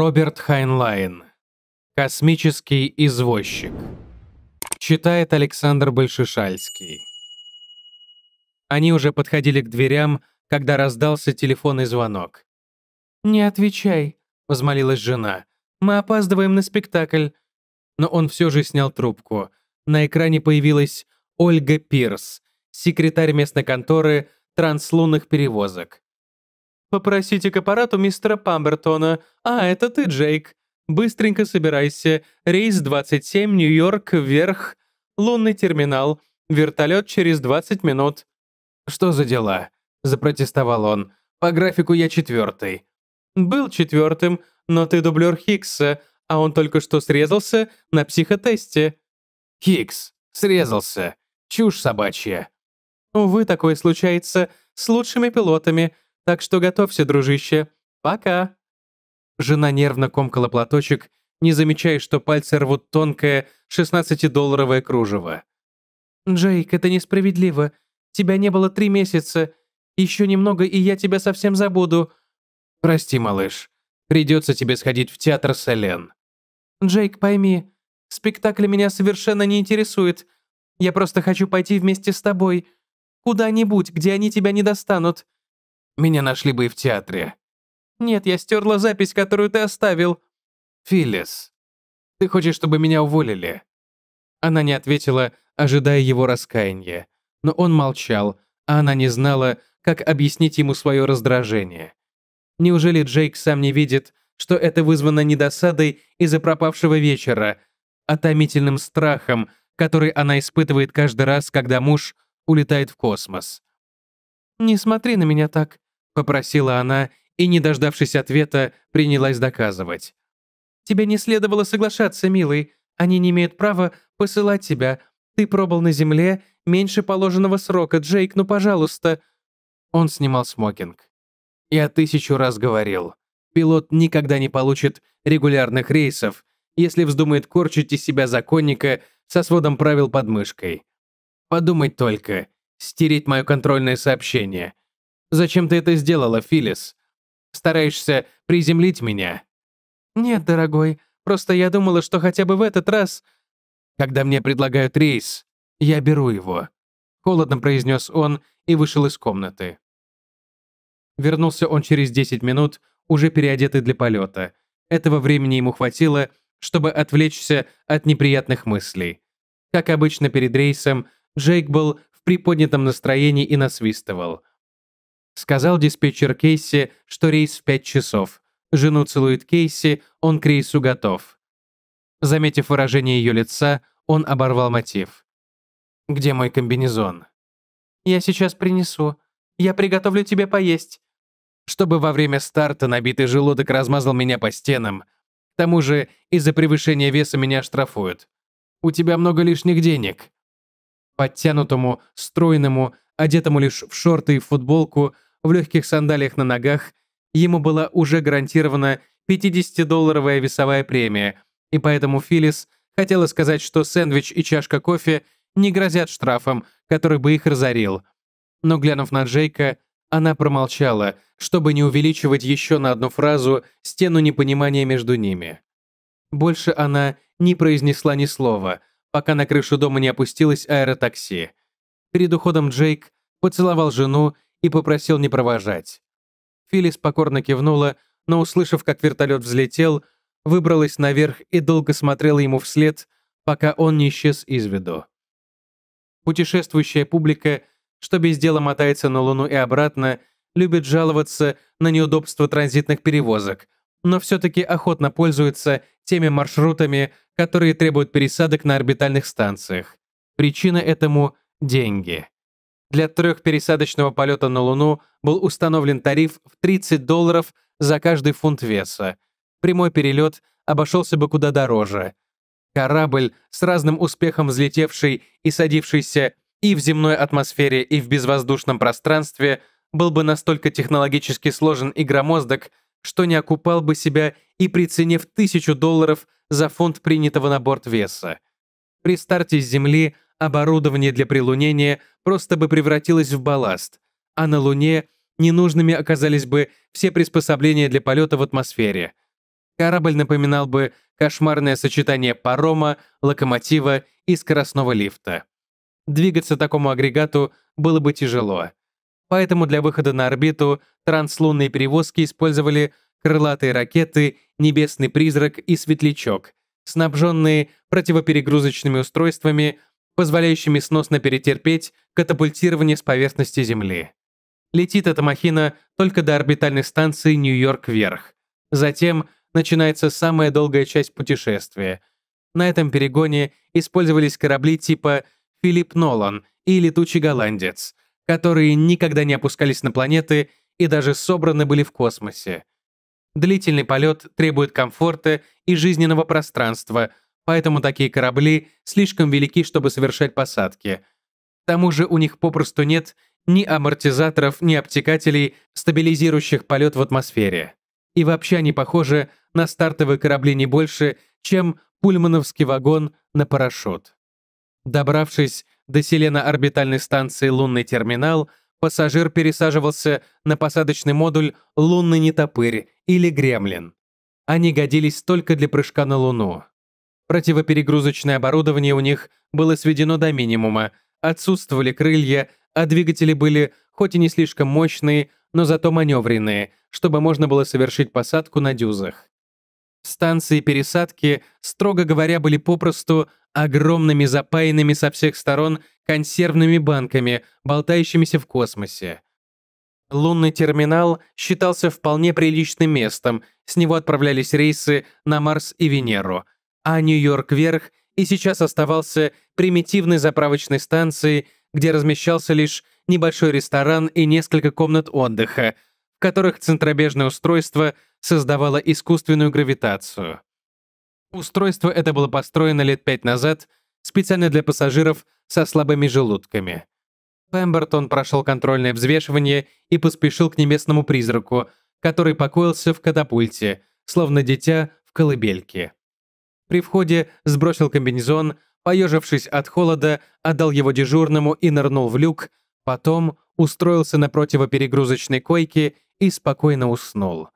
Роберт Хайнлайн. Космический извозчик. Читает Александр Большишальский. Они уже подходили к дверям, когда раздался телефонный звонок. «Не отвечай», — взмолилась жена. «Мы опаздываем на спектакль». Но он все же снял трубку. На экране появилась Ольга Пирс, секретарь местной конторы транслунных перевозок. «Попросите к аппарату мистера Памбертона. А, это ты, Джейк. Быстренько собирайся. Рейс 27, Нью-Йорк, вверх. Лунный терминал. Вертолет через 20 минут». «Что за дела?» — запротестовал он. «По графику я четвертый». «Был четвертым, но ты дублер Хиггса, а он только что срезался на психотесте». «Хиггс, срезался. Чушь собачья». «Увы, такое случается с лучшими пилотами. Так что готовься, дружище. Пока». Жена нервно комкала платочек, не замечая, что пальцы рвут тонкое 16-долларовое кружево. «Джейк, это несправедливо. Тебя не было три месяца. Еще немного, и я тебя совсем забуду». «Прости, малыш. Придется тебе сходить в театр Селен». «Джейк, пойми, спектакль меня совершенно не интересует. Я просто хочу пойти вместе с тобой. Куда-нибудь, где они тебя не достанут. Меня нашли бы и в театре. Нет, я стерла запись, которую ты оставил. Филлис, ты хочешь, чтобы меня уволили? Она не ответила, ожидая его раскаяния. Но он молчал, а она не знала, как объяснить ему свое раздражение. Неужели Джейк сам не видит, что это вызвано не досадой из-за пропавшего вечера, а томительным страхом, который она испытывает каждый раз, когда муж улетает в космос? «Не смотри на меня так. — попросила она и, не дождавшись ответа, принялась доказывать. «Тебе не следовало соглашаться, милый. Они не имеют права посылать тебя. Ты пробыл на земле меньше положенного срока, Джейк, ну пожалуйста». Он снимал смокинг. «Я тысячу раз говорил. Пилот никогда не получит регулярных рейсов, если вздумает корчить из себя законника со сводом правил под мышкой. Подумать только, стереть мое контрольное сообщение, Зачем ты это сделала, Филис? Стараешься приземлить меня?» «Нет, дорогой, просто я думала, что хотя бы в этот раз...» «Когда мне предлагают рейс, я беру его», — холодно произнес он и вышел из комнаты. Вернулся он через 10 минут, уже переодетый для полета. Этого времени ему хватило, чтобы отвлечься от неприятных мыслей. Как обычно перед рейсом, Джейк был приподнятом настроении и насвистывал. Сказал диспетчер Кейси, что рейс в 5 часов. Жену целует Кейси, он к рейсу готов. Заметив выражение ее лица, он оборвал мотив. «Где мой комбинезон?» «Я сейчас принесу. Я приготовлю тебе поесть». Чтобы во время старта набитый желудок размазал меня по стенам. К тому же из-за превышения веса меня штрафуют. У тебя много лишних денег. Подтянутому, стройному, одетому лишь в шорты и футболку, в легких сандалиях на ногах, ему была уже гарантирована 50-долларовая весовая премия, и поэтому Филлис хотела сказать, что сэндвич и чашка кофе не грозят штрафом, который бы их разорил. Но глянув на Джейка, она промолчала, чтобы не увеличивать еще на одну фразу стену непонимания между ними. Больше она не произнесла ни слова, пока на крышу дома не опустилось аэротакси. Перед уходом Джейк поцеловал жену и попросил не провожать. Филис покорно кивнула, но, услышав, как вертолет взлетел, выбралась наверх и долго смотрела ему вслед, пока он не исчез из виду. Путешествующая публика, что без дела мотается на Луну и обратно, любит жаловаться на неудобства транзитных перевозок, но все-таки охотно пользуется теми маршрутами, которые требуют пересадок на орбитальных станциях. Причина этому – деньги. Для трехпересадочного полета на Луну был установлен тариф в 30 долларов за каждый фунт веса. Прямой перелет обошелся бы куда дороже. Корабль, с разным успехом взлетевший и садившийся и в земной атмосфере, и в безвоздушном пространстве, был бы настолько технологически сложен и громоздок, что не окупал бы себя и при цене в тысячу долларов за фунт принятого на борт веса. При старте с Земли оборудование для прилунения просто бы превратилось в балласт, а на Луне ненужными оказались бы все приспособления для полета в атмосфере. Корабль напоминал бы кошмарное сочетание парома, локомотива и скоростного лифта. Двигаться такому агрегату было бы тяжело. Поэтому для выхода на орбиту транслунные перевозки использовали крылатые ракеты, небесный призрак и светлячок, снабженные противоперегрузочными устройствами, позволяющими сносно перетерпеть катапультирование с поверхности Земли. Летит эта махина только до орбитальной станции Нью-Йорк вверх. Затем начинается самая долгая часть путешествия. На этом перегоне использовались корабли типа «Филипп Нолан» и «Летучий голландец», которые никогда не опускались на планеты и даже собраны были в космосе. Длительный полет требует комфорта и жизненного пространства, поэтому такие корабли слишком велики, чтобы совершать посадки. К тому же у них попросту нет ни амортизаторов, ни обтекателей, стабилизирующих полет в атмосфере. И вообще они похожи на стартовые корабли не больше, чем пульмановский вагон на парашют. Добравшись до селено-орбитальной станции «Лунный терминал», пассажир пересаживался на посадочный модуль «Лунный нетопырь» или «Гремлин». Они годились только для прыжка на Луну. Противоперегрузочное оборудование у них было сведено до минимума, отсутствовали крылья, а двигатели были хоть и не слишком мощные, но зато маневренные, чтобы можно было совершить посадку на дюзах. Станции пересадки, строго говоря, были попросту огромными запаянными со всех сторон консервными банками, болтающимися в космосе. Лунный терминал считался вполне приличным местом, с него отправлялись рейсы на Марс и Венеру, а Нью-Йорк вверх и сейчас оставался примитивной заправочной станцией, где размещался лишь небольшой ресторан и несколько комнат отдыха, в которых центробежное устройство создавало искусственную гравитацию. Устройство это было построено лет пять назад специально для пассажиров со слабыми желудками. Пембертон прошел контрольное взвешивание и поспешил к небесному призраку, который покоился в катапульте, словно дитя в колыбельке. При входе сбросил комбинезон, поежившись от холода, отдал его дежурному и нырнул в люк, потом устроился на противоперегрузочной койке и спокойно уснул.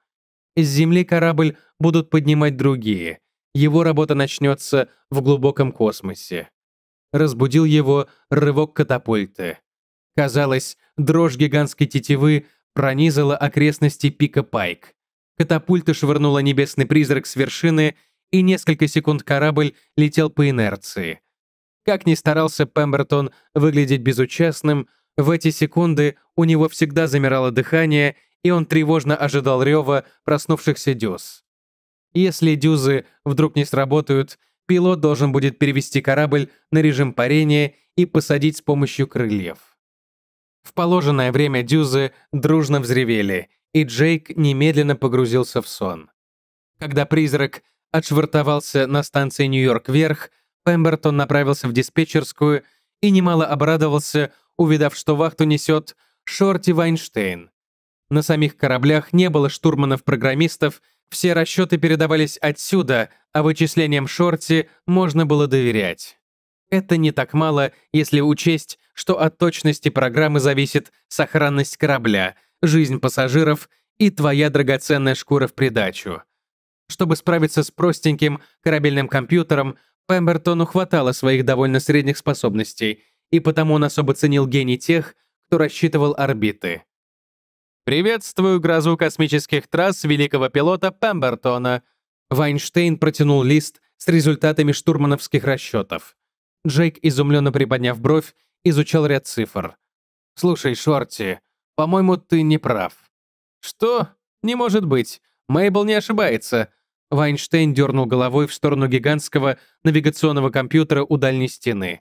С земли корабль будут поднимать другие. Его работа начнется в глубоком космосе. Разбудил его рывок катапульты. Казалось, дрожь гигантской тетивы пронизала окрестности пика Пайк. Катапульта швырнула небесный призрак с вершины, и несколько секунд корабль летел по инерции. Как ни старался Пембертон выглядеть безучастным, в эти секунды у него всегда замирало дыхание, и он тревожно ожидал рева проснувшихся дюз. Если дюзы вдруг не сработают, пилот должен будет перевести корабль на режим парения и посадить с помощью крыльев. В положенное время дюзы дружно взревели, и Джейк немедленно погрузился в сон. Когда призрак отшвартовался на станции Нью-Йорк вверх, Пембертон направился в диспетчерскую и немало обрадовался, увидав, что вахту несет Шорти Вайнштейн. На самих кораблях не было штурманов-программистов, все расчеты передавались отсюда, а вычислениям Шорти можно было доверять. Это не так мало, если учесть, что от точности программы зависит сохранность корабля, жизнь пассажиров и твоя драгоценная шкура в придачу. Чтобы справиться с простеньким корабельным компьютером, Пембертону хватало своих довольно средних способностей, и потому он особо ценил гений тех, кто рассчитывал орбиты. «Приветствую грозу космических трасс великого пилота Пембертона», Вайнштейн протянул лист с результатами штурмановских расчетов. Джейк, изумленно приподняв бровь, изучал ряд цифр. «Слушай, Шорти, по-моему, ты не прав». «Что? Не может быть. Мейбл не ошибается». Вайнштейн дернул головой в сторону гигантского навигационного компьютера у дальней стены.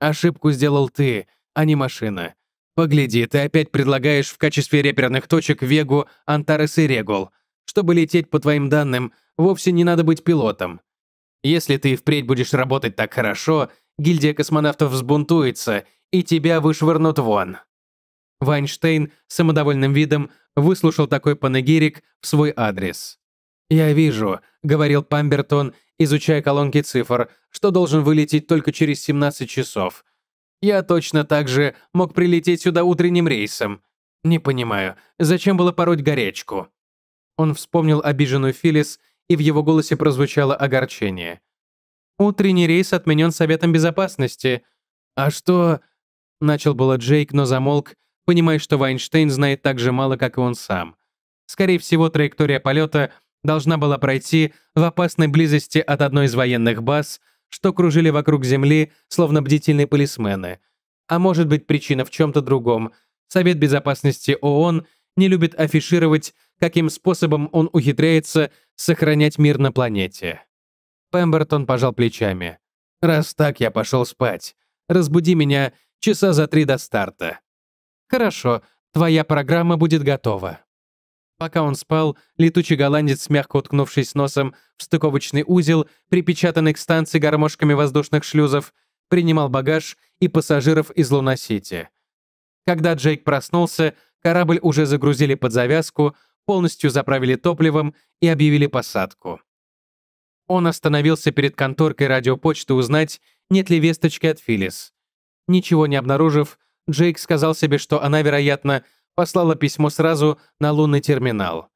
«Ошибку сделал ты, а не машина. Погляди, ты опять предлагаешь в качестве реперных точек Вегу, Антарес и Регул. Чтобы лететь по твоим данным, вовсе не надо быть пилотом. Если ты впредь будешь работать так хорошо, гильдия космонавтов взбунтуется, и тебя вышвырнут вон». Вайнштейн самодовольным видом выслушал такой панегирик в свой адрес. «Я вижу», — говорил Памбертон, изучая колонки цифр, что должен вылететь только через 17 часов. Я точно так же мог прилететь сюда утренним рейсом. Не понимаю, зачем было пороть горячку?» Он вспомнил обиженную Филис и в его голосе прозвучало огорчение. «Утренний рейс отменен Советом Безопасности. А что...» Начал было Джейк, но замолк, понимая, что Вайнштейн знает так же мало, как и он сам. Скорее всего, траектория полета должна была пройти в опасной близости от одной из военных баз, что кружили вокруг Земли, словно бдительные полисмены. А может быть, причина в чем-то другом. Совет Безопасности ООН не любит афишировать, каким способом он ухитряется сохранять мир на планете. Пембертон пожал плечами. «Раз так, я пошел спать. Разбуди меня часа за три до старта». «Хорошо, твоя программа будет готова». Пока он спал, летучий голландец, мягко уткнувшись носом в стыковочный узел, припечатанный к станции гармошками воздушных шлюзов, принимал багаж и пассажиров из Луна-Сити. Когда Джейк проснулся, корабль уже загрузили под завязку, полностью заправили топливом и объявили посадку. Он остановился перед конторкой радиопочты узнать, нет ли весточки от Филлис. Ничего не обнаружив, Джейк сказал себе, что она, вероятно, послала письмо сразу на лунный терминал.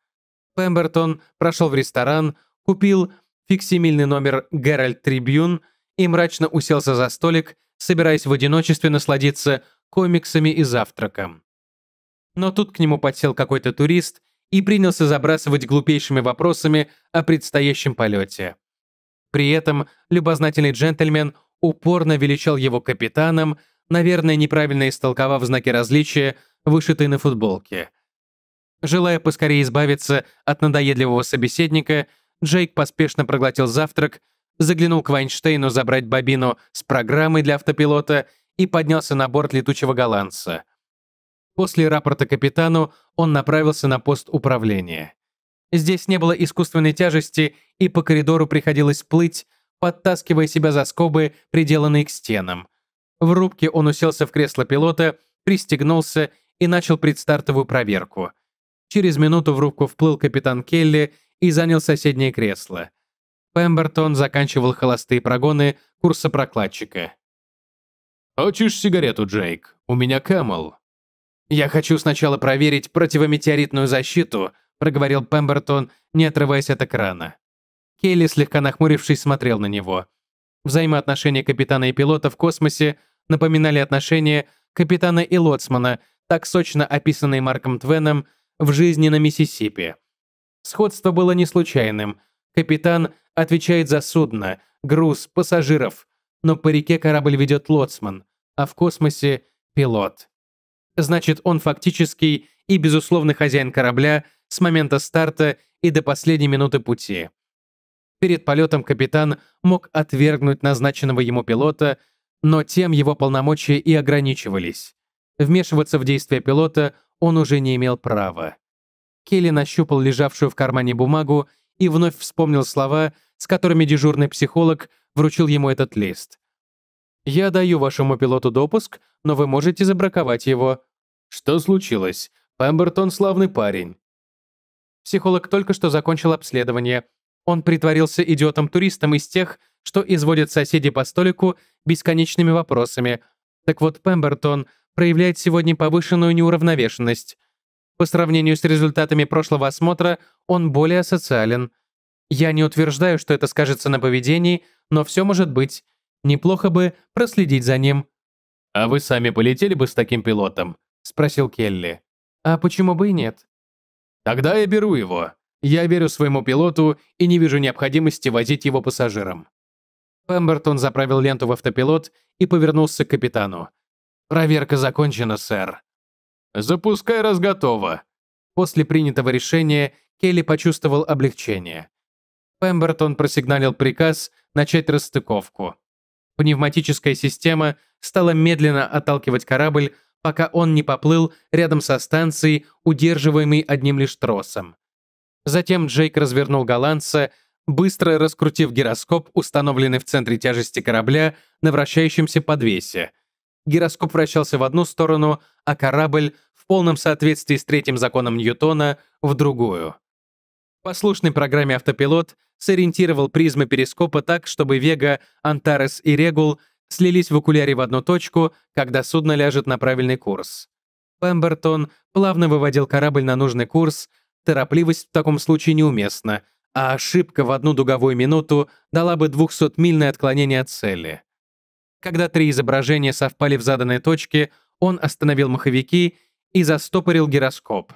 Пембертон прошел в ресторан, купил фиксимильный номер «Геральт Трибюн» и мрачно уселся за столик, собираясь в одиночестве насладиться комиксами и завтраком. Но тут к нему подсел какой-то турист и принялся забрасывать глупейшими вопросами о предстоящем полете. При этом любознательный джентльмен упорно величал его капитаном, наверное, неправильно истолковав знаки различия вышитый на футболке. Желая поскорее избавиться от надоедливого собеседника, Джейк поспешно проглотил завтрак, заглянул к Вайнштейну забрать бобину с программой для автопилота и поднялся на борт летучего голландца. После рапорта капитану он направился на пост управления. Здесь не было искусственной тяжести, и по коридору приходилось плыть, подтаскивая себя за скобы, приделанные к стенам. В рубке он уселся в кресло пилота, пристегнулся и начал предстартовую проверку. Через минуту в рубку вплыл капитан Келли и занял соседнее кресло. Пембертон заканчивал холостые прогоны курса прокладчика. «Хочешь сигарету, Джейк? У меня Кэмл». «Я хочу сначала проверить противометеоритную защиту», проговорил Пембертон, не отрываясь от экрана. Келли, слегка нахмурившись, смотрел на него. Взаимоотношения капитана и пилота в космосе напоминали отношения капитана и лоцмана, так сочно описанный Марком Твеном в «Жизни на Миссисипи». Сходство было не случайным. Капитан отвечает за судно, груз, пассажиров, но по реке корабль ведет лоцман, а в космосе — пилот. Значит, он фактический и безусловный хозяин корабля с момента старта и до последней минуты пути. Перед полетом капитан мог отвергнуть назначенного ему пилота, но тем его полномочия и ограничивались. Вмешиваться в действия пилота он уже не имел права. Келли нащупал лежавшую в кармане бумагу и вновь вспомнил слова, с которыми дежурный психолог вручил ему этот лист. «Я даю вашему пилоту допуск, но вы можете забраковать его». «Что случилось? Пембертон славный парень». Психолог только что закончил обследование. Он притворился идиотом-туристом из тех, что изводят соседи по столику бесконечными вопросами. Так вот, Пембертон проявляет сегодня повышенную неуравновешенность. По сравнению с результатами прошлого осмотра, он более социален. Я не утверждаю, что это скажется на поведении, но все может быть. Неплохо бы проследить за ним. «А вы сами полетели бы с таким пилотом?» — спросил Келли. «А почему бы и нет?» «Тогда я беру его. Я верю своему пилоту и не вижу необходимости возить его пассажирам». Пембертон заправил ленту в автопилот и повернулся к капитану. «Проверка закончена, сэр». «Запускай раз готово». После принятого решения Келли почувствовал облегчение. Пембертон просигналил приказ начать расстыковку. Пневматическая система стала медленно отталкивать корабль, пока он не поплыл рядом со станцией, удерживаемой одним лишь тросом. Затем Джейк развернул голландца, быстро раскрутив гироскоп, установленный в центре тяжести корабля на вращающемся подвесе. Гироскоп вращался в одну сторону, а корабль, в полном соответствии с третьим законом Ньютона, в другую. Послушный программе автопилот сориентировал призмы перископа так, чтобы Вега, Антарес и Регул слились в окуляре в одну точку, когда судно ляжет на правильный курс. Пембертон плавно выводил корабль на нужный курс, торопливость в таком случае неуместна, а ошибка в одну дуговую минуту дала бы 200-мильное отклонение от цели. Когда три изображения совпали в заданной точке, он остановил маховики и застопорил гироскоп.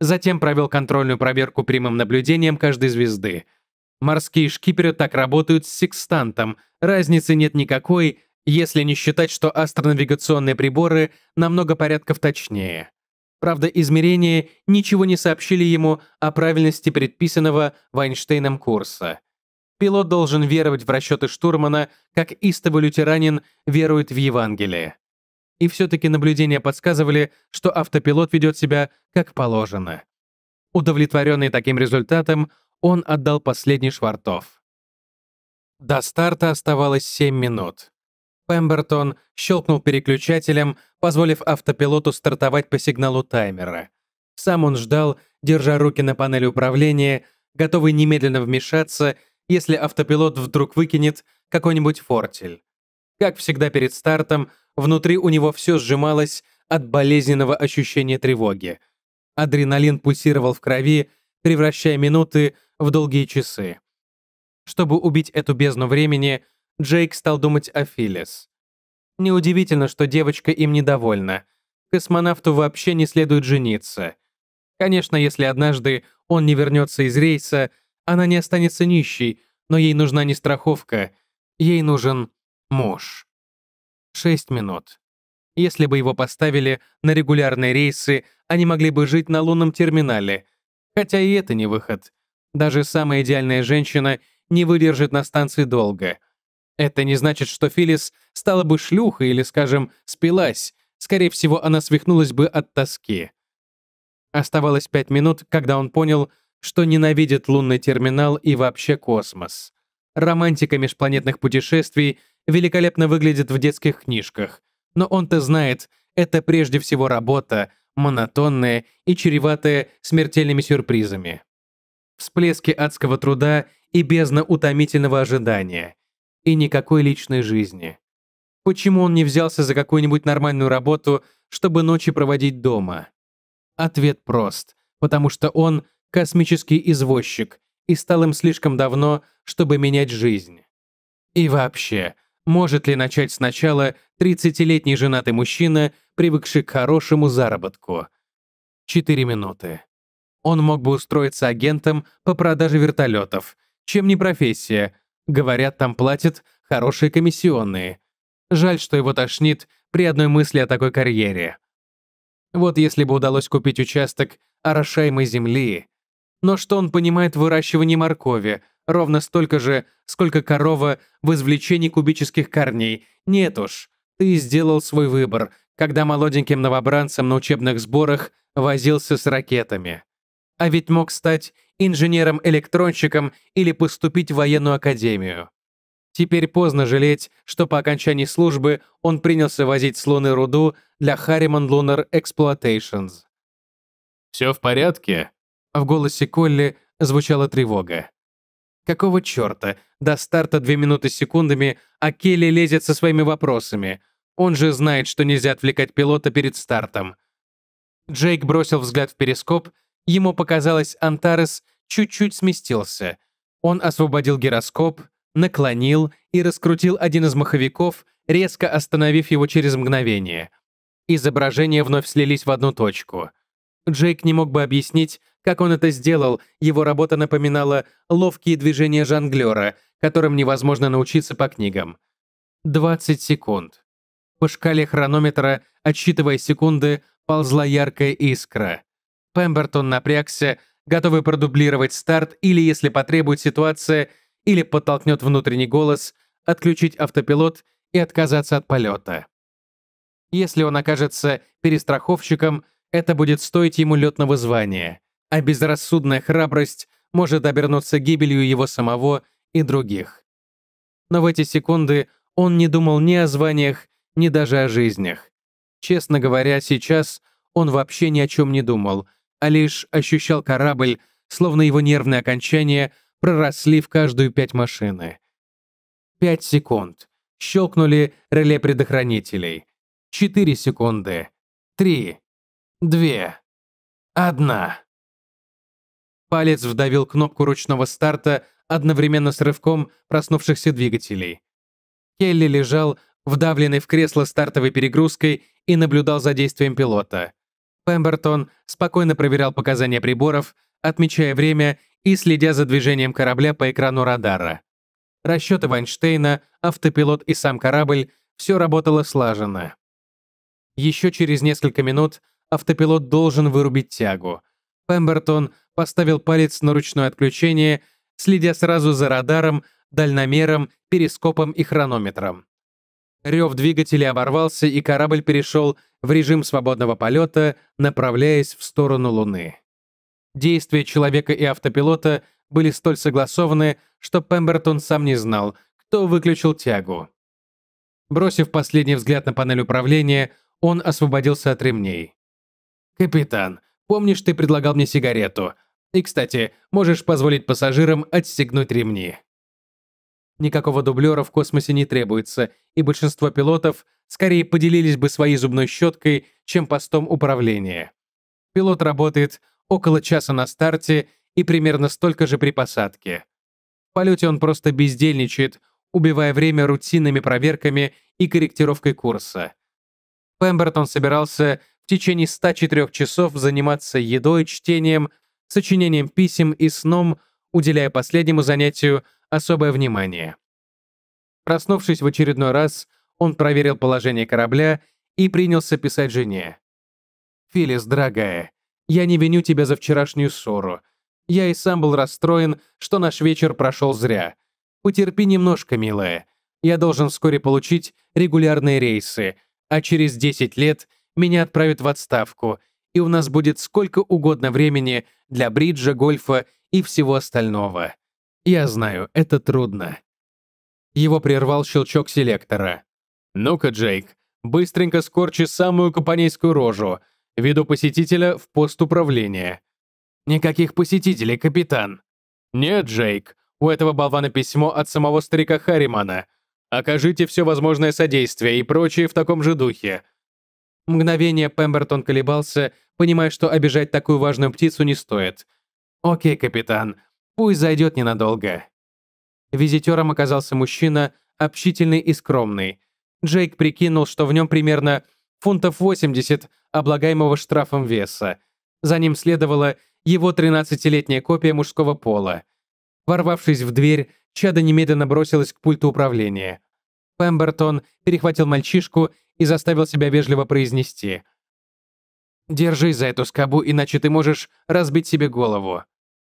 Затем провел контрольную проверку прямым наблюдением каждой звезды. Морские шкиперы так работают с секстантом, разницы нет никакой, если не считать, что астронавигационные приборы намного порядков точнее. Правда, измерения ничего не сообщили ему о правильности предписанного Вайнштейном курса. Пилот должен веровать в расчеты штурмана, как истовый лютеранин верует в Евангелие. И все-таки наблюдения подсказывали, что автопилот ведет себя как положено. Удовлетворенный таким результатом, он отдал последний швартов. До старта оставалось 7 минут. Пембертон щелкнул переключателем, позволив автопилоту стартовать по сигналу таймера. Сам он ждал, держа руки на панели управления, готовый немедленно вмешаться, если автопилот вдруг выкинет какой-нибудь фортель. Как всегда перед стартом, внутри у него все сжималось от болезненного ощущения тревоги. Адреналин пульсировал в крови, превращая минуты в долгие часы. Чтобы убить эту бездну времени, Джейк стал думать о Филлис. Неудивительно, что девочка им недовольна. Космонавту вообще не следует жениться. Конечно, если однажды он не вернется из рейса, она не останется нищей, но ей нужна не страховка, ей нужен муж. Шесть минут. Если бы его поставили на регулярные рейсы, они могли бы жить на лунном терминале. Хотя и это не выход. Даже самая идеальная женщина не выдержит на станции долго. Это не значит, что Филлис стала бы шлюхой или, скажем, спилась. Скорее всего, она свихнулась бы от тоски. Оставалось пять минут, когда он понял, что ненавидит лунный терминал и вообще космос. Романтика межпланетных путешествий великолепно выглядит в детских книжках, но он-то знает, это прежде всего работа, монотонная и чреватая смертельными сюрпризами. Всплески адского труда и бездна утомительного ожидания и никакой личной жизни. Почему он не взялся за какую-нибудь нормальную работу, чтобы ночи проводить дома? Ответ прост. Потому что он космический извозчик и стал им слишком давно, чтобы менять жизнь. И вообще, может ли начать сначала 30-летний женатый мужчина, привыкший к хорошему заработку? Четыре минуты. Он мог бы устроиться агентом по продаже вертолетов, чем не профессия, Говорят, там платят хорошие комиссионные. Жаль, что его тошнит при одной мысли о такой карьере. Вот если бы удалось купить участок орошаемой земли. Но что он понимает в выращивании моркови? Ровно столько же, сколько корова в извлечении кубических корней. Нет уж, ты сделал свой выбор, когда молоденьким новобранцем на учебных сборах возился с ракетами. А ведь мог стать инженером-электронщиком или поступить в военную академию. Теперь поздно жалеть, что по окончании службы он принялся возить с Луны руду для Harriman Lunar Exploitations. «Все в порядке?» В голосе Колли звучала тревога. Какого черта? До старта две минуты секундами, а Келли лезет со своими вопросами. Он же знает, что нельзя отвлекать пилота перед стартом. Джейк бросил взгляд в перископ Ему показалось, Антарес чуть-чуть сместился. Он освободил гироскоп, наклонил и раскрутил один из маховиков, резко остановив его через мгновение. Изображения вновь слились в одну точку. Джейк не мог бы объяснить, как он это сделал, его работа напоминала ловкие движения жонглера, которым невозможно научиться по книгам. 20 секунд. По шкале хронометра, отсчитывая секунды, ползла яркая искра. Пембертон напрягся, готовый продублировать старт или, если потребует ситуация, или подтолкнет внутренний голос, отключить автопилот и отказаться от полета. Если он окажется перестраховщиком, это будет стоить ему летного звания, а безрассудная храбрость может обернуться гибелью его самого и других. Но в эти секунды он не думал ни о званиях, ни даже о жизнях. Честно говоря, сейчас он вообще ни о чем не думал — а лишь ощущал корабль, словно его нервные окончания проросли в каждую пять машины. Пять секунд. Щелкнули реле предохранителей. Четыре секунды. Три. Две. Одна. Палец вдавил кнопку ручного старта одновременно с рывком проснувшихся двигателей. Келли лежал, вдавленный в кресло стартовой перегрузкой, и наблюдал за действием пилота. Пембертон спокойно проверял показания приборов, отмечая время и следя за движением корабля по экрану радара. Расчеты Вайнштейна, автопилот и сам корабль — все работало слаженно. Еще через несколько минут автопилот должен вырубить тягу. Пембертон поставил палец на ручное отключение, следя сразу за радаром, дальномером, перископом и хронометром. Рев двигателя оборвался, и корабль перешел в режим свободного полета, направляясь в сторону Луны. Действия человека и автопилота были столь согласованы, что Пембертон сам не знал, кто выключил тягу. Бросив последний взгляд на панель управления, он освободился от ремней. «Капитан, помнишь, ты предлагал мне сигарету? И, кстати, можешь позволить пассажирам отстегнуть ремни». Никакого дублера в космосе не требуется, и большинство пилотов скорее поделились бы своей зубной щеткой, чем постом управления. Пилот работает около часа на старте и примерно столько же при посадке. В полете он просто бездельничает, убивая время рутинными проверками и корректировкой курса. Пембертон собирался в течение 104 часов заниматься едой, чтением, сочинением писем и сном, уделяя последнему занятию особое внимание. Проснувшись в очередной раз, он проверил положение корабля и принялся писать жене. «Филис, дорогая, я не виню тебя за вчерашнюю ссору. Я и сам был расстроен, что наш вечер прошел зря. Потерпи немножко, милая. Я должен вскоре получить регулярные рейсы, а через 10 лет меня отправят в отставку, и у нас будет сколько угодно времени для бриджа, гольфа и всего остального. Я знаю, это трудно». Его прервал щелчок селектора. «Ну-ка, Джейк, быстренько скорчи самую компанейскую рожу. Веду посетителя в пост управления». «Никаких посетителей, капитан». «Нет, Джейк, у этого болвана письмо от самого старика Харримана. Окажите все возможное содействие и прочее в таком же духе». Мгновение Пембертон колебался, понимая, что обижать такую важную птицу не стоит. «Окей, капитан, Пусть зайдет ненадолго. Визитером оказался мужчина, общительный и скромный. Джейк прикинул, что в нем примерно фунтов 80 облагаемого штрафом веса. За ним следовала его 13-летняя копия мужского пола. Ворвавшись в дверь, Чада немедленно бросилась к пульту управления. Пембертон перехватил мальчишку и заставил себя вежливо произнести. «Держись за эту скобу, иначе ты можешь разбить себе голову».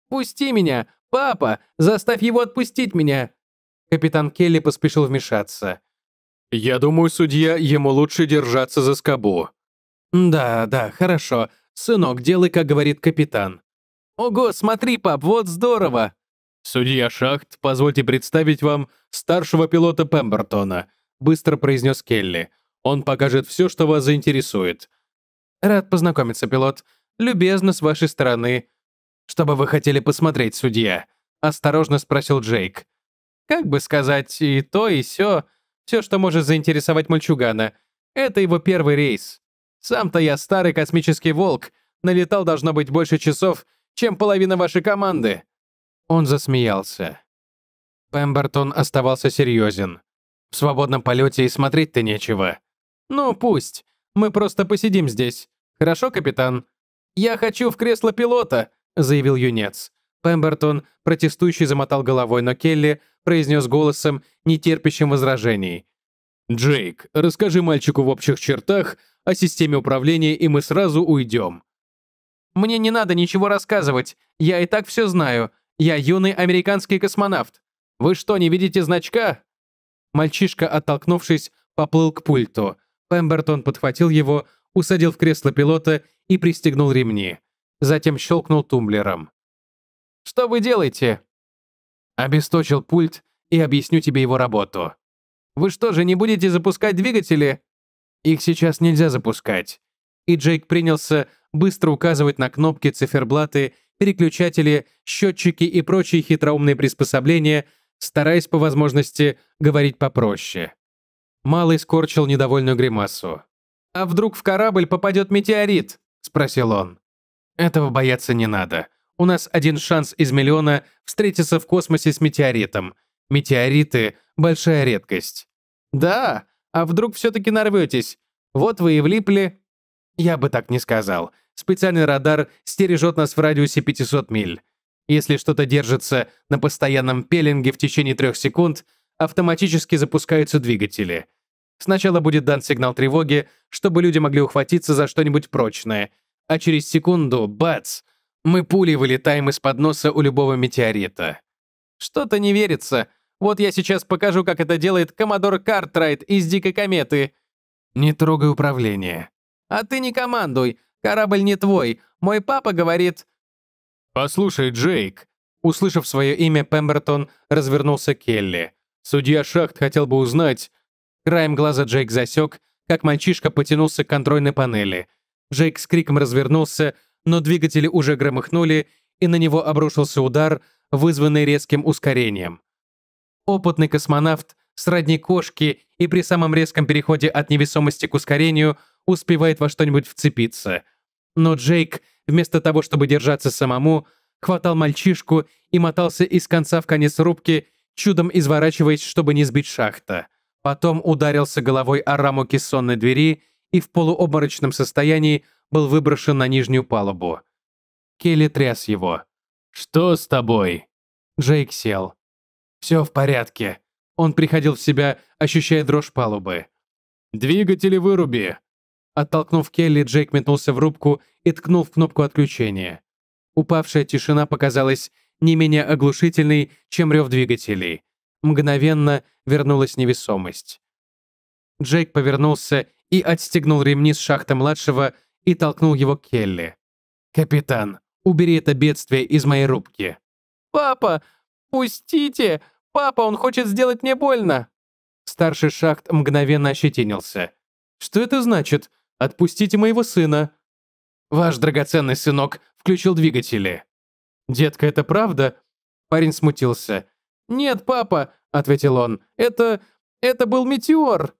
«Пусти меня! Папа! Заставь его отпустить меня!» Капитан Келли поспешил вмешаться. «Я думаю, судья, ему лучше держаться за скобу». «Да, да, хорошо. Сынок, делай, как говорит капитан». «Ого, смотри, пап, вот здорово!» «Судья Шахт, позвольте представить вам старшего пилота Пембертона», быстро произнес Келли. «Он покажет все, что вас заинтересует». «Рад познакомиться, пилот. Любезно с вашей стороны. «Что бы вы хотели посмотреть, судья?» — осторожно спросил Джейк. «Как бы сказать, и то, и сё. Все, что может заинтересовать мальчугана. Это его первый рейс. Сам-то я старый космический волк. Налетал должно быть больше часов, чем половина вашей команды». Он засмеялся. Пембертон оставался серьезен. В свободном полете и смотреть-то нечего. «Ну, пусть. Мы просто посидим здесь. Хорошо, капитан? Я хочу в кресло пилота заявил юнец. Пембертон, протестующий, замотал головой, но Келли произнес голосом, не терпящим возражений. «Джейк, расскажи мальчику в общих чертах о системе управления, и мы сразу уйдем». «Мне не надо ничего рассказывать. Я и так все знаю. Я юный американский космонавт. Вы что, не видите значка?» Мальчишка, оттолкнувшись, поплыл к пульту. Пембертон подхватил его, усадил в кресло пилота и пристегнул ремни затем щелкнул тумблером. «Что вы делаете?» Обесточил пульт и объясню тебе его работу. Вы что же, не будете запускать двигатели? Их сейчас нельзя запускать. И Джейк принялся быстро указывать на кнопки, циферблаты, переключатели, счетчики и прочие хитроумные приспособления, стараясь по возможности говорить попроще. Малый скорчил недовольную гримасу. «А вдруг в корабль попадет метеорит?» — спросил он. Этого бояться не надо. У нас один шанс из миллиона встретиться в космосе с метеоритом. Метеориты — большая редкость. Да, а вдруг все-таки нарветесь? Вот вы и влипли. Я бы так не сказал. Специальный радар стережет нас в радиусе 500 миль. Если что-то держится на постоянном пеленге в течение трех секунд, автоматически запускаются двигатели. Сначала будет дан сигнал тревоги, чтобы люди могли ухватиться за что-нибудь прочное, а через секунду — бац! Мы пулей вылетаем из-под носа у любого метеорита. Что-то не верится. Вот я сейчас покажу, как это делает коммодор Картрайт из «Дикой кометы». Не трогай управление. А ты не командуй. Корабль не твой. Мой папа говорит... «Послушай, Джейк», услышав свое имя, Пембертон развернулся к Келли. «Судья Шахт хотел бы узнать...» Краем глаза Джейк засек, как мальчишка потянулся к контрольной панели. Джейк с криком развернулся, но двигатели уже громыхнули, и на него обрушился удар, вызванный резким ускорением. Опытный космонавт, сродни кошки, и при самом резком переходе от невесомости к ускорению успевает во что-нибудь вцепиться. Но Джейк, вместо того, чтобы держаться самому, хватал мальчишку и мотался из конца в конец рубки, чудом изворачиваясь, чтобы не сбить шахта. Потом ударился головой о раму кессонной двери и в полуобморочном состоянии был выброшен на нижнюю палубу. Келли тряс его. «Что с тобой?» Джейк сел. «Все в порядке». Он приходил в себя, ощущая дрожь палубы. «Двигатели выруби!» Оттолкнув Келли, Джейк метнулся в рубку и ткнул в кнопку отключения. Упавшая тишина показалась не менее оглушительной, чем рев двигателей. Мгновенно вернулась невесомость. Джейк повернулся и отстегнул ремни с шахты младшего и толкнул его к Келли. «Капитан, убери это бедствие из моей рубки». «Папа, пустите! Папа, он хочет сделать мне больно!» Старший шахт мгновенно ощетинился. «Что это значит? Отпустите моего сына!» «Ваш драгоценный сынок включил двигатели». «Детка, это правда?» Парень смутился. «Нет, папа», — ответил он, — «это... это был метеор».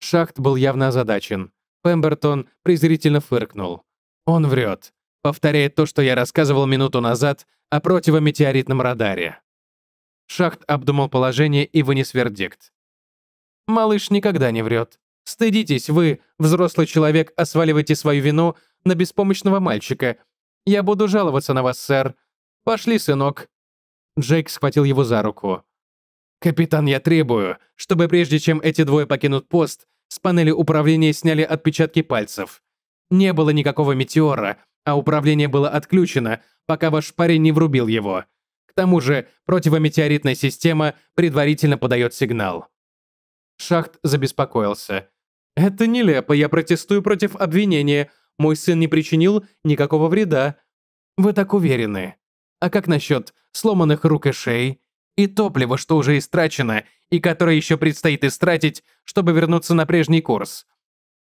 Шахт был явно озадачен. Пембертон презрительно фыркнул. «Он врет. Повторяет то, что я рассказывал минуту назад о противометеоритном радаре». Шахт обдумал положение и вынес вердикт. «Малыш никогда не врет. Стыдитесь, вы, взрослый человек, осваливаете свою вину на беспомощного мальчика. Я буду жаловаться на вас, сэр. Пошли, сынок». Джейк схватил его за руку. «Капитан, я требую, чтобы прежде чем эти двое покинут пост, с панели управления сняли отпечатки пальцев. Не было никакого метеора, а управление было отключено, пока ваш парень не врубил его. К тому же противометеоритная система предварительно подает сигнал». Шахт забеспокоился. «Это нелепо, я протестую против обвинения. Мой сын не причинил никакого вреда». «Вы так уверены. А как насчет сломанных рук и шеи? И топлива, что уже истрачено, и которое еще предстоит истратить, чтобы вернуться на прежний курс?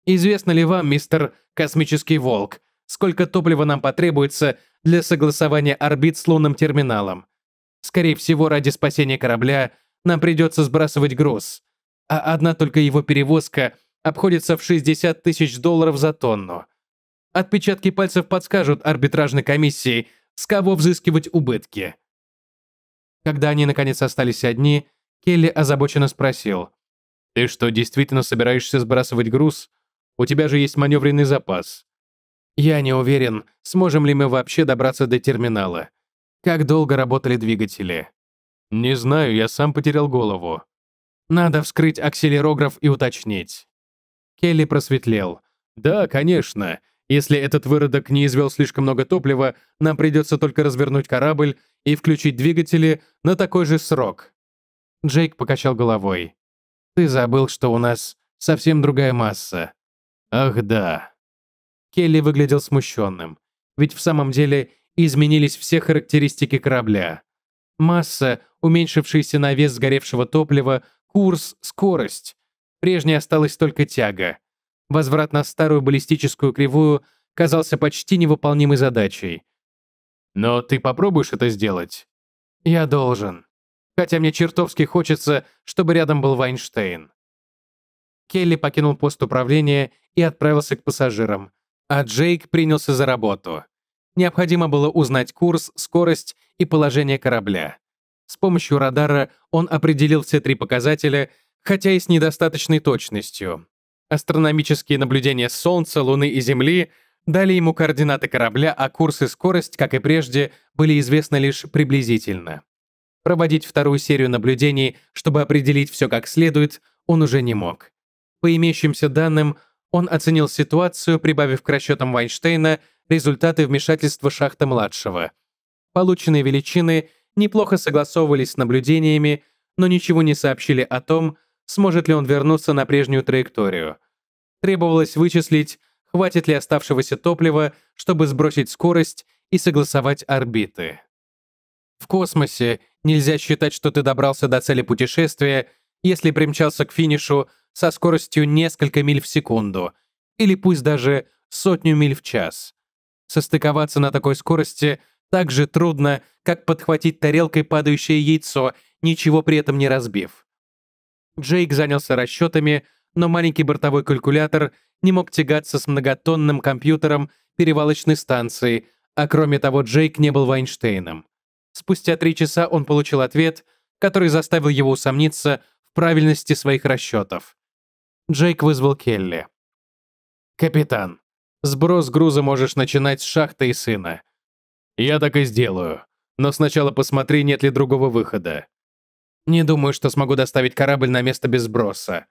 Известно ли вам, мистер Космический Волк, сколько топлива нам потребуется для согласования орбит с лунным терминалом? Скорее всего, ради спасения корабля нам придется сбрасывать груз. А одна только его перевозка обходится в 60 тысяч долларов за тонну. Отпечатки пальцев подскажут арбитражной комиссии, с кого взыскивать убытки. Когда они наконец остались одни, Келли озабоченно спросил. «Ты что, действительно собираешься сбрасывать груз? У тебя же есть маневренный запас». «Я не уверен, сможем ли мы вообще добраться до терминала. Как долго работали двигатели?» «Не знаю, я сам потерял голову». «Надо вскрыть акселерограф и уточнить». Келли просветлел. «Да, конечно. Если этот выродок не извел слишком много топлива, нам придется только развернуть корабль и включить двигатели на такой же срок». Джейк покачал головой. «Ты забыл, что у нас совсем другая масса». «Ах да». Келли выглядел смущенным. Ведь в самом деле изменились все характеристики корабля. Масса, уменьшившийся на вес сгоревшего топлива, курс, скорость. Прежней осталась только тяга. Возврат на старую баллистическую кривую казался почти невыполнимой задачей. «Но ты попробуешь это сделать?» «Я должен. Хотя мне чертовски хочется, чтобы рядом был Вайнштейн». Келли покинул пост управления и отправился к пассажирам, а Джейк принялся за работу. Необходимо было узнать курс, скорость и положение корабля. С помощью радара он определил все три показателя, хотя и с недостаточной точностью. Астрономические наблюдения Солнца, Луны и Земли дали ему координаты корабля, а курс и скорость, как и прежде, были известны лишь приблизительно. Проводить вторую серию наблюдений, чтобы определить все как следует, он уже не мог. По имеющимся данным, он оценил ситуацию, прибавив к расчетам Вайнштейна результаты вмешательства шахта-младшего. Полученные величины неплохо согласовывались с наблюдениями, но ничего не сообщили о том, сможет ли он вернуться на прежнюю траекторию. Требовалось вычислить, хватит ли оставшегося топлива, чтобы сбросить скорость и согласовать орбиты. В космосе нельзя считать, что ты добрался до цели путешествия, если примчался к финишу со скоростью несколько миль в секунду, или пусть даже сотню миль в час. Состыковаться на такой скорости так же трудно, как подхватить тарелкой падающее яйцо, ничего при этом не разбив. Джейк занялся расчетами, но маленький бортовой калькулятор не мог тягаться с многотонным компьютером перевалочной станции, а кроме того Джейк не был Вайнштейном. Спустя три часа он получил ответ, который заставил его усомниться в правильности своих расчетов. Джейк вызвал Келли. «Капитан, сброс груза можешь начинать с шахты и сына». «Я так и сделаю. Но сначала посмотри, нет ли другого выхода». «Не думаю, что смогу доставить корабль на место без сброса.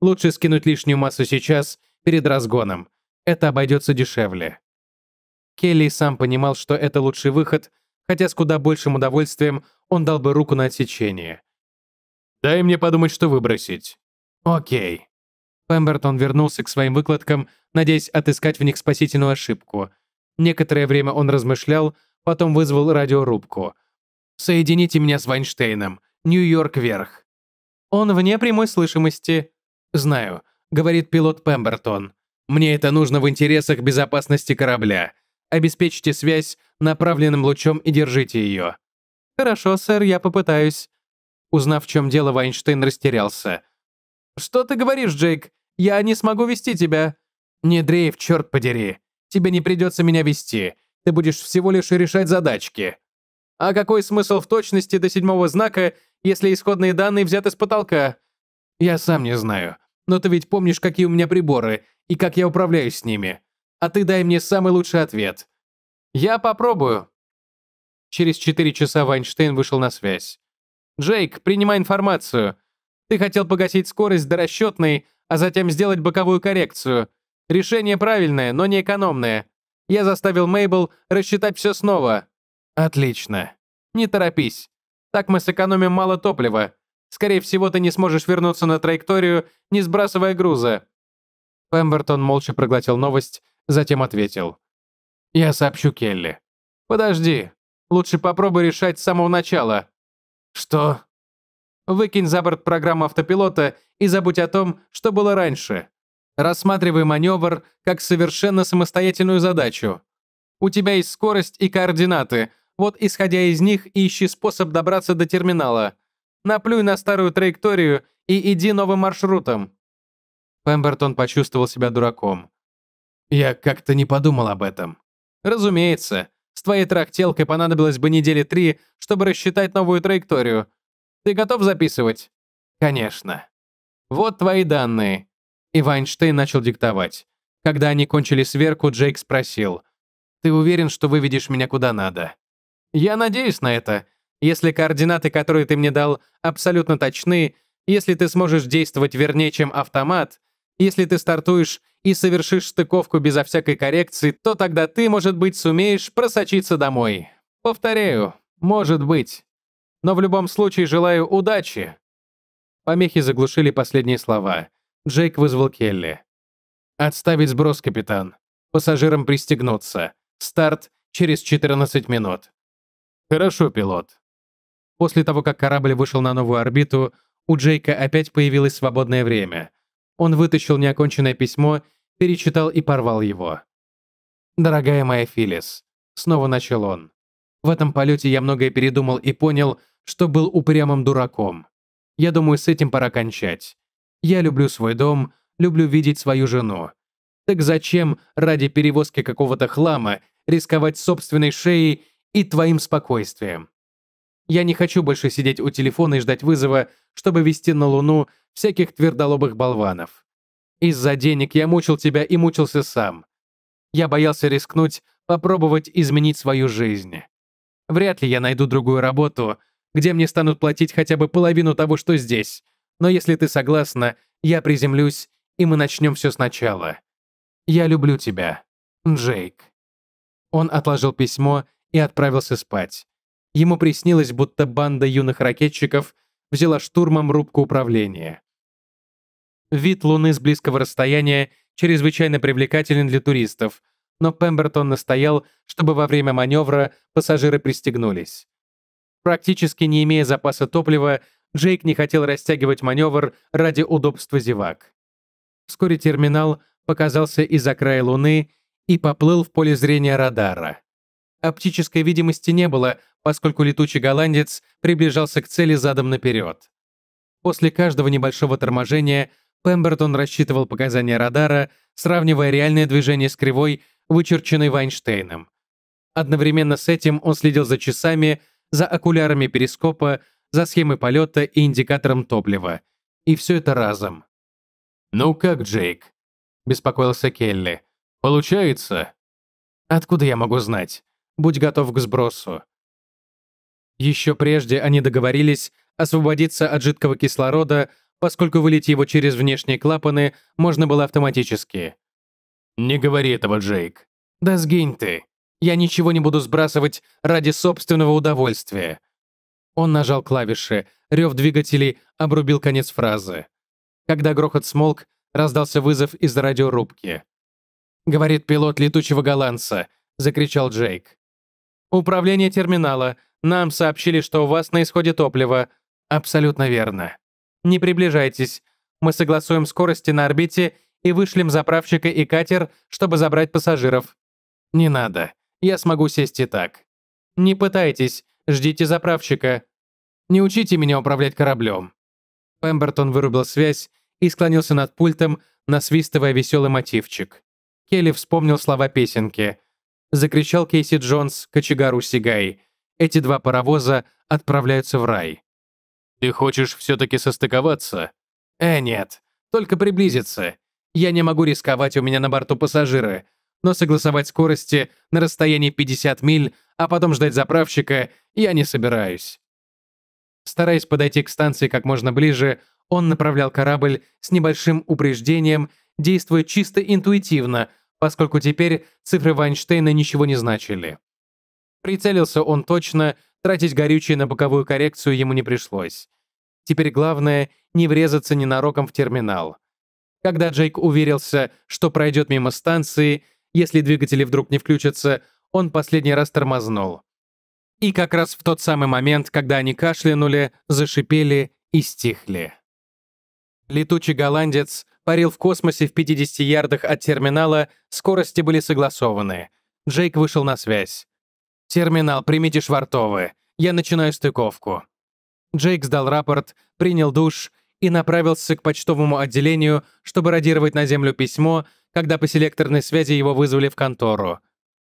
Лучше скинуть лишнюю массу сейчас, перед разгоном. Это обойдется дешевле». Келли сам понимал, что это лучший выход, хотя с куда большим удовольствием он дал бы руку на отсечение. «Дай мне подумать, что выбросить». «Окей». Пембертон вернулся к своим выкладкам, надеясь отыскать в них спасительную ошибку. Некоторое время он размышлял, потом вызвал радиорубку. «Соедините меня с Вайнштейном. Нью-Йорк вверх». «Он вне прямой слышимости». «Знаю», — говорит пилот Пембертон. «Мне это нужно в интересах безопасности корабля. Обеспечьте связь направленным лучом и держите ее». «Хорошо, сэр, я попытаюсь». Узнав, в чем дело, Вайнштейн растерялся. «Что ты говоришь, Джейк? Я не смогу вести тебя». «Не дрейф, черт подери. Тебе не придется меня вести. Ты будешь всего лишь решать задачки». «А какой смысл в точности до седьмого знака, если исходные данные взяты с потолка?» «Я сам не знаю. Но ты ведь помнишь, какие у меня приборы и как я управляюсь с ними. А ты дай мне самый лучший ответ». «Я попробую». Через четыре часа Вайнштейн вышел на связь. «Джейк, принимай информацию. Ты хотел погасить скорость до расчетной, а затем сделать боковую коррекцию. Решение правильное, но не экономное. Я заставил Мейбл рассчитать все снова. Отлично. Не торопись. Так мы сэкономим мало топлива. Скорее всего, ты не сможешь вернуться на траекторию, не сбрасывая груза. Пембертон молча проглотил новость, затем ответил. «Я сообщу Келли». «Подожди. Лучше попробуй решать с самого начала». «Что?» Выкинь за борт программу автопилота и забудь о том, что было раньше. Рассматривай маневр как совершенно самостоятельную задачу. У тебя есть скорость и координаты. Вот, исходя из них, ищи способ добраться до терминала. Наплюй на старую траекторию и иди новым маршрутом». Пембертон почувствовал себя дураком. «Я как-то не подумал об этом». «Разумеется. С твоей трактелкой понадобилось бы недели три, чтобы рассчитать новую траекторию. Ты готов записывать?» «Конечно». «Вот твои данные». И Вайнштейн начал диктовать. Когда они кончили сверку, Джейк спросил. «Ты уверен, что выведешь меня куда надо?» «Я надеюсь на это. Если координаты, которые ты мне дал, абсолютно точны, если ты сможешь действовать вернее, чем автомат, если ты стартуешь и совершишь стыковку безо всякой коррекции, то тогда ты, может быть, сумеешь просочиться домой. Повторяю, может быть. Но в любом случае желаю удачи». Помехи заглушили последние слова. Джейк вызвал Келли. «Отставить сброс, капитан. Пассажирам пристегнуться. Старт через 14 минут». «Хорошо, пилот». После того, как корабль вышел на новую орбиту, у Джейка опять появилось свободное время. Он вытащил неоконченное письмо, перечитал и порвал его. «Дорогая моя Филис», — снова начал он. «В этом полете я многое передумал и понял, что был упрямым дураком. Я думаю, с этим пора кончать. Я люблю свой дом, люблю видеть свою жену. Так зачем ради перевозки какого-то хлама рисковать собственной шеей и твоим спокойствием. Я не хочу больше сидеть у телефона и ждать вызова, чтобы вести на Луну всяких твердолобых болванов. Из-за денег я мучил тебя и мучился сам. Я боялся рискнуть, попробовать изменить свою жизнь. Вряд ли я найду другую работу, где мне станут платить хотя бы половину того, что здесь. Но если ты согласна, я приземлюсь, и мы начнем все сначала. Я люблю тебя, Джейк». Он отложил письмо и отправился спать. Ему приснилось, будто банда юных ракетчиков взяла штурмом рубку управления. Вид Луны с близкого расстояния чрезвычайно привлекателен для туристов, но Пембертон настоял, чтобы во время маневра пассажиры пристегнулись. Практически не имея запаса топлива, Джейк не хотел растягивать маневр ради удобства зевак. Вскоре терминал показался из-за края Луны и поплыл в поле зрения радара. Оптической видимости не было, поскольку летучий голландец приближался к цели задом наперед. После каждого небольшого торможения Пембертон рассчитывал показания радара, сравнивая реальное движение с кривой, вычерченной Вайнштейном. Одновременно с этим он следил за часами, за окулярами перископа, за схемой полета и индикатором топлива. И все это разом. «Ну как, Джейк?» — беспокоился Келли. «Получается?» «Откуда я могу знать? Будь готов к сбросу». Еще прежде они договорились освободиться от жидкого кислорода, поскольку вылить его через внешние клапаны можно было автоматически. «Не говори этого, Джейк». «Да сгинь ты. Я ничего не буду сбрасывать ради собственного удовольствия». Он нажал клавиши, рев двигателей обрубил конец фразы. Когда грохот смолк, раздался вызов из радиорубки. «Говорит пилот летучего голландца», — закричал Джейк. «Управление терминала. Нам сообщили, что у вас на исходе топлива». «Абсолютно верно. Не приближайтесь. Мы согласуем скорости на орбите и вышлем заправщика и катер, чтобы забрать пассажиров». «Не надо. Я смогу сесть и так». «Не пытайтесь. Ждите заправщика. Не учите меня управлять кораблем». Пембертон вырубил связь и склонился над пультом, насвистывая веселый мотивчик. Келли вспомнил слова песенки. Закричал Кейси Джонс кочегару Сигай. Эти два паровоза отправляются в рай. «Ты хочешь все-таки состыковаться?» «Э, нет. Только приблизиться. Я не могу рисковать, у меня на борту пассажиры. Но согласовать скорости на расстоянии 50 миль, а потом ждать заправщика, я не собираюсь». Стараясь подойти к станции как можно ближе, он направлял корабль с небольшим упреждением, действуя чисто интуитивно, поскольку теперь цифры Вайнштейна ничего не значили. Прицелился он точно, тратить горючее на боковую коррекцию ему не пришлось. Теперь главное — не врезаться ненароком в терминал. Когда Джейк уверился, что пройдет мимо станции, если двигатели вдруг не включатся, он последний раз тормознул. И как раз в тот самый момент, когда они кашлянули, зашипели и стихли. Летучий голландец парил в космосе в 50 ярдах от терминала, скорости были согласованы. Джейк вышел на связь. «Терминал, примите швартовы. Я начинаю стыковку». Джейк сдал рапорт, принял душ и направился к почтовому отделению, чтобы радировать на Землю письмо, когда по селекторной связи его вызвали в контору.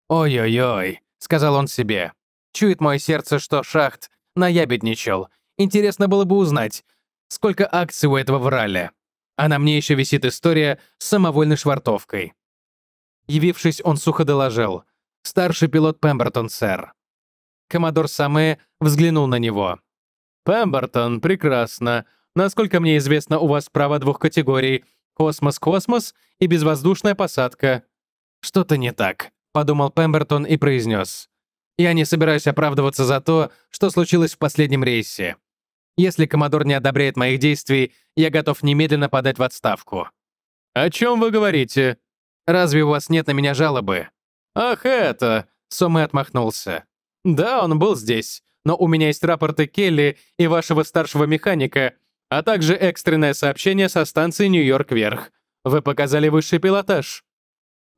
«Ой-ой-ой», — сказал он себе. «Чует мое сердце, что шахт наябедничал. Интересно было бы узнать, сколько акций у этого врали. А на мне еще висит история с самовольной швартовкой». Явившись, он сухо доложил. «Старший пилот Пембертон, сэр». Коммодор Саме взглянул на него. «Пембертон, прекрасно. Насколько мне известно, у вас права двух категорий — космос-космос и безвоздушная посадка». «Что-то не так», — подумал Пембертон и произнес. «Я не собираюсь оправдываться за то, что случилось в последнем рейсе. Если Коммодор не одобряет моих действий, я готов немедленно подать в отставку». «О чем вы говорите?» «Разве у вас нет на меня жалобы?» «Ах, это...» — Соме отмахнулся. «Да, он был здесь, но у меня есть рапорты Келли и вашего старшего механика, а также экстренное сообщение со станции Нью-Йорк-Верх. Вы показали высший пилотаж».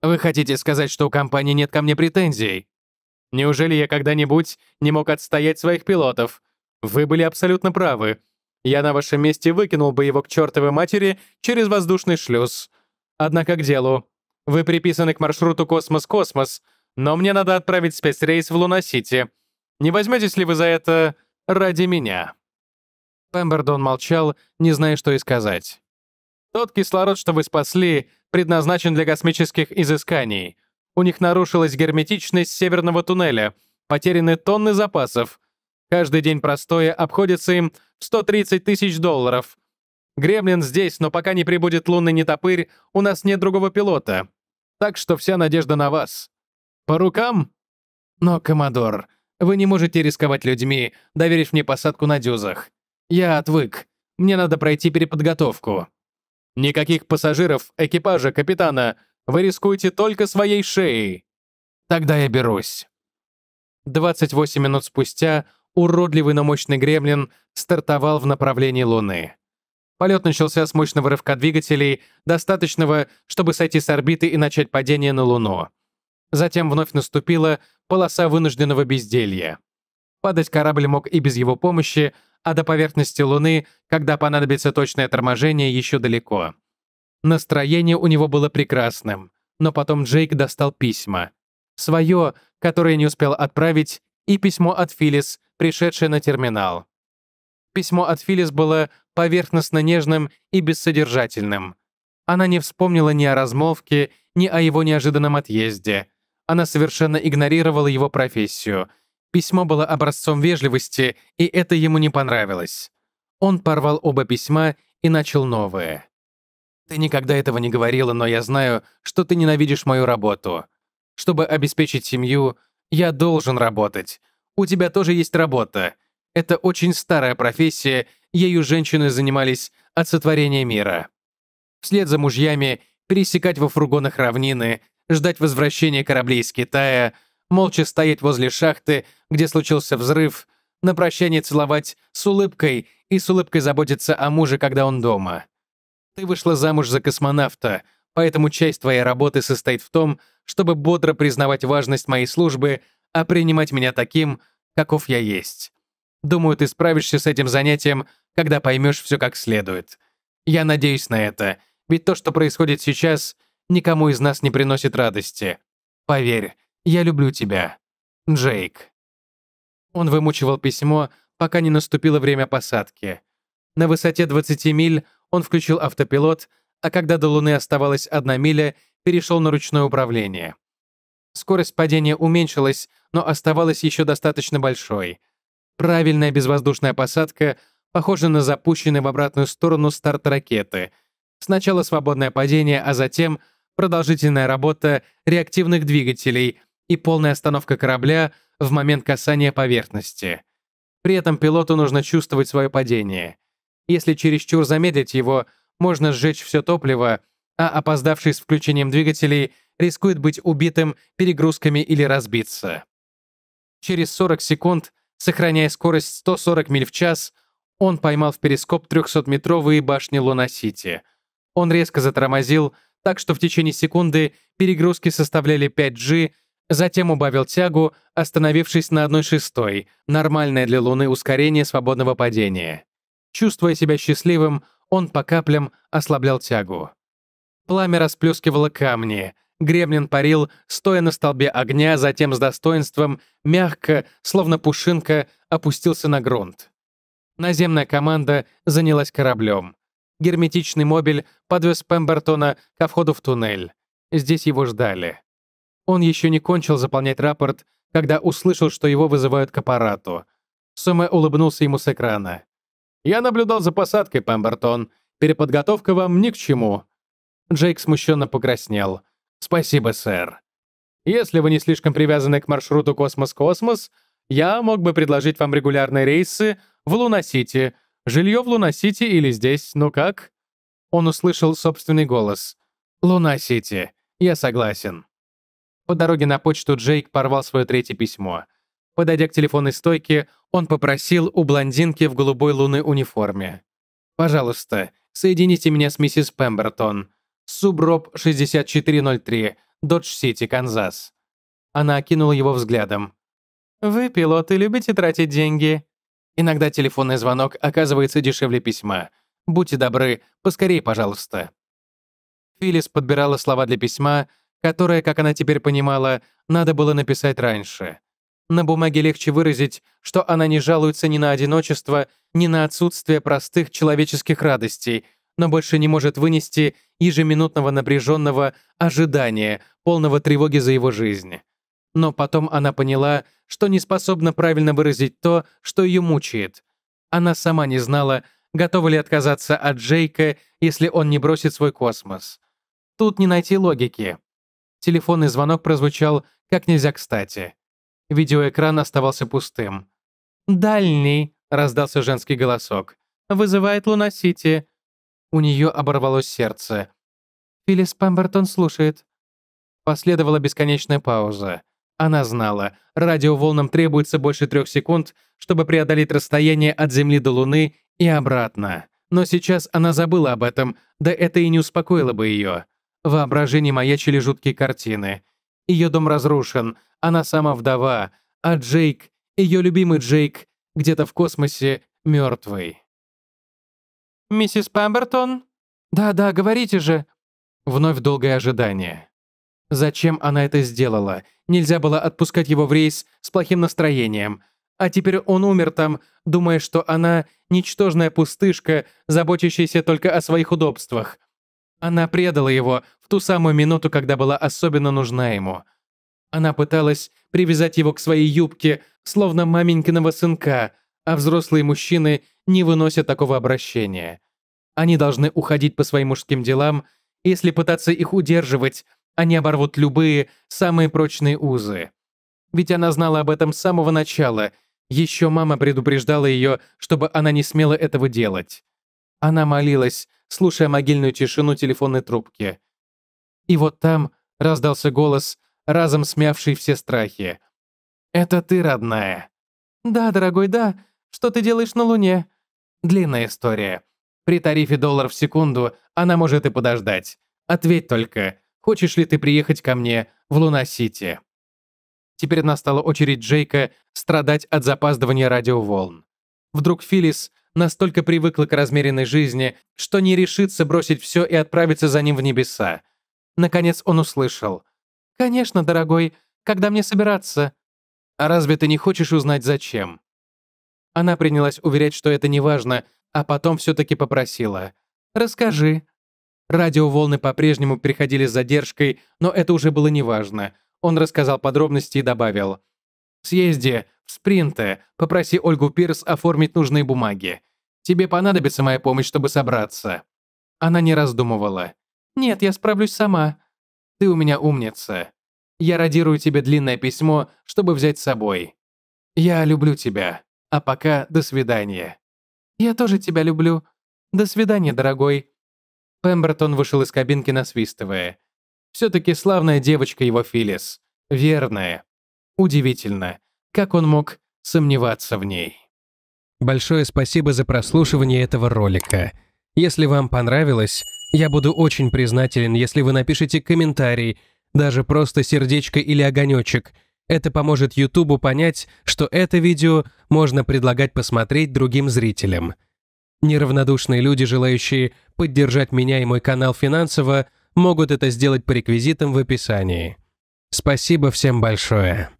«Вы хотите сказать, что у компании нет ко мне претензий?» «Неужели я когда-нибудь не мог отстоять своих пилотов? Вы были абсолютно правы. Я на вашем месте выкинул бы его к чертовой матери через воздушный шлюз. Однако к делу. Вы приписаны к маршруту «Космос-Космос», Но мне надо отправить спецрейс в Луна-Сити. Не возьметесь ли вы за это ради меня?» Пембердон молчал, не зная, что и сказать. «Тот кислород, что вы спасли, предназначен для космических изысканий. У них нарушилась герметичность северного туннеля, потеряны тонны запасов. Каждый день простоя обходится им в 130 тысяч долларов. Гремлин здесь, но пока не прибудет лунный нетопырь, у нас нет другого пилота. Так что вся надежда на вас. По рукам? Но, Коммодор, вы не можете рисковать людьми, доверив мне посадку на дюзах. Я отвык. Мне надо пройти переподготовку. Никаких пассажиров, экипажа, капитана. Вы рискуете только своей шеей. Тогда я берусь. 28 минут спустя уродливый, но мощный гремлин стартовал в направлении Луны. Полет начался с мощного рывка двигателей, достаточного, чтобы сойти с орбиты и начать падение на Луну. Затем вновь наступила полоса вынужденного безделья. Падать корабль мог и без его помощи, а до поверхности Луны, когда понадобится точное торможение, еще далеко. Настроение у него было прекрасным, но потом Джейк достал письма. Свое, которое не успел отправить, и письмо от Филлис, пришедшее на терминал. Письмо от Филлис было поверхностно нежным и бессодержательным. Она не вспомнила ни о размолвке, ни о его неожиданном отъезде. Она совершенно игнорировала его профессию. Письмо было образцом вежливости, и это ему не понравилось. Он порвал оба письма и начал новое. «Ты никогда этого не говорила, но я знаю, что ты ненавидишь мою работу. Чтобы обеспечить семью, я должен работать. У тебя тоже есть работа. Это очень старая профессия, ею женщины занимались от сотворения мира. Вслед за мужьями пересекать во фургонах равнины, ждать возвращения кораблей из Китая, молча стоять возле шахты, где случился взрыв, на прощание целовать с улыбкой и с улыбкой заботиться о муже, когда он дома. Ты вышла замуж за космонавта, поэтому часть твоей работы состоит в том, чтобы бодро признавать важность моей службы, а принимать меня таким, каков я есть. Думаю, ты справишься с этим занятием, когда поймешь все как следует. Я надеюсь на это, ведь то, что происходит сейчас, никому из нас не приносит радости. Поверь, я люблю тебя. Джейк. Он вымучивал письмо, пока не наступило время посадки. На высоте 20 миль он включил автопилот, а когда до Луны оставалась одна миля, перешел на ручное управление. Скорость падения уменьшилась, но оставалась еще достаточно большой — Правильная безвоздушная посадка похожа на запущенный в обратную сторону старт ракеты. Сначала свободное падение, а затем продолжительная работа реактивных двигателей и полная остановка корабля в момент касания поверхности. При этом пилоту нужно чувствовать свое падение. Если чересчур замедлить его, можно сжечь все топливо, а опоздавший с включением двигателей рискует быть убитым перегрузками или разбиться. Через 40 секунд Сохраняя скорость 140 миль в час, он поймал в перископ 300-метровые башни Луна-Сити. Он резко затормозил, так что в течение секунды перегрузки составляли 5G, затем убавил тягу, остановившись на 1,6, нормальное для Луны ускорение свободного падения. Чувствуя себя счастливым, он по каплям ослаблял тягу. Пламя расплескивало камни — Гремлин парил, стоя на столбе огня, затем с достоинством, мягко, словно пушинка, опустился на грунт. Наземная команда занялась кораблем. Герметичный мобиль подвез Пембертона ко входу в туннель. Здесь его ждали. Он еще не кончил заполнять рапорт, когда услышал, что его вызывают к аппарату. Соме улыбнулся ему с экрана. «Я наблюдал за посадкой, Пембертон. Переподготовка вам ни к чему». Джейк смущенно покраснел. «Спасибо, сэр. Если вы не слишком привязаны к маршруту Космос-Космос, я мог бы предложить вам регулярные рейсы в Луна-Сити, жилье в Луна-Сити или здесь, ну как?» Он услышал собственный голос. «Луна-Сити. Я согласен». По дороге на почту Джейк порвал свое третье письмо. Подойдя к телефонной стойке, он попросил у блондинки в голубой лунной униформе. «Пожалуйста, соедините меня с миссис Пембертон. Суброб 6403, Додж-Сити, Канзас. Она окинула его взглядом. «Вы, пилоты, любите тратить деньги?» Иногда телефонный звонок оказывается дешевле письма. Будьте добры, поскорей, пожалуйста. Филлис подбирала слова для письма, которое, как она теперь понимала, надо было написать раньше. На бумаге легче выразить, что она не жалуется ни на одиночество, ни на отсутствие простых человеческих радостей, но больше не может вынести ежеминутного напряженного ожидания, полного тревоги за его жизнь. Но потом она поняла, что не способна правильно выразить то, что ее мучает. Она сама не знала, готова ли отказаться от Джейка, если он не бросит свой космос. Тут не найти логики. Телефонный звонок прозвучал как нельзя кстати. Видеоэкран оставался пустым. «Дальний», — раздался женский голосок. «Вызывает Луна-Сити». У нее оборвалось сердце. «Филлис Пембертон слушает». Последовала бесконечная пауза. Она знала, радиоволнам требуется больше трех секунд, чтобы преодолеть расстояние от Земли до Луны и обратно. Но сейчас она забыла об этом, да это и не успокоило бы ее. В воображении маячили жуткие картины. Ее дом разрушен, она сама вдова, а Джейк, ее любимый Джейк, где-то в космосе, мертвый. «Миссис Пембертон?» «Да-да, говорите же». Вновь долгое ожидание. Зачем она это сделала? Нельзя было отпускать его в рейс с плохим настроением. А теперь он умер там, думая, что она — ничтожная пустышка, заботящаяся только о своих удобствах. Она предала его в ту самую минуту, когда была особенно нужна ему. Она пыталась привязать его к своей юбке, словно маменькиного сынка, а взрослые мужчины не выносят такого обращения. Они должны уходить по своим мужским делам, если пытаться их удерживать, они оборвут любые, самые прочные узы. Ведь она знала об этом с самого начала. Еще мама предупреждала ее, чтобы она не смела этого делать. Она молилась, слушая могильную тишину телефонной трубки. И вот там раздался голос, разом смявший все страхи. «Это ты, родная?» «Да, дорогой, да. Что ты делаешь на Луне?» «Длинная история. При тарифе доллар в секунду она может и подождать. Ответь только, хочешь ли ты приехать ко мне в Луна-Сити?» Теперь настала очередь Джейка страдать от запаздывания радиоволн. Вдруг Филлис настолько привыкла к размеренной жизни, что не решится бросить все и отправиться за ним в небеса. Наконец он услышал. «Конечно, дорогой. Когда мне собираться?» «А разве ты не хочешь узнать, зачем?» Она принялась уверять, что это не важно, а потом все-таки попросила. «Расскажи». Радиоволны по-прежнему приходили с задержкой, но это уже было неважно. Он рассказал подробности и добавил. «В съезде, в спринте, попроси Ольгу Пирс оформить нужные бумаги. Тебе понадобится моя помощь, чтобы собраться». Она не раздумывала. «Нет, я справлюсь сама. Ты у меня умница. Я радирую тебе длинное письмо, чтобы взять с собой. Я люблю тебя. А пока до свидания». «Я тоже тебя люблю. До свидания, дорогой». Пембертон вышел из кабинки, насвистывая. Все-таки славная девочка его Филлис. Верная. Удивительно, как он мог сомневаться в ней. Большое спасибо за прослушивание этого ролика. Если вам понравилось, я буду очень признателен, если вы напишите комментарий, даже просто сердечко или огонечек. Это поможет Ютубу понять, что это видео можно предлагать посмотреть другим зрителям. Неравнодушные люди, желающие поддержать меня и мой канал финансово, могут это сделать по реквизитам в описании. Спасибо всем большое.